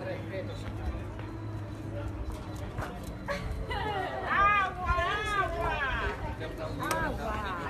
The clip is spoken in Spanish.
Respeto, ¡Agua, agua! ¡Agua!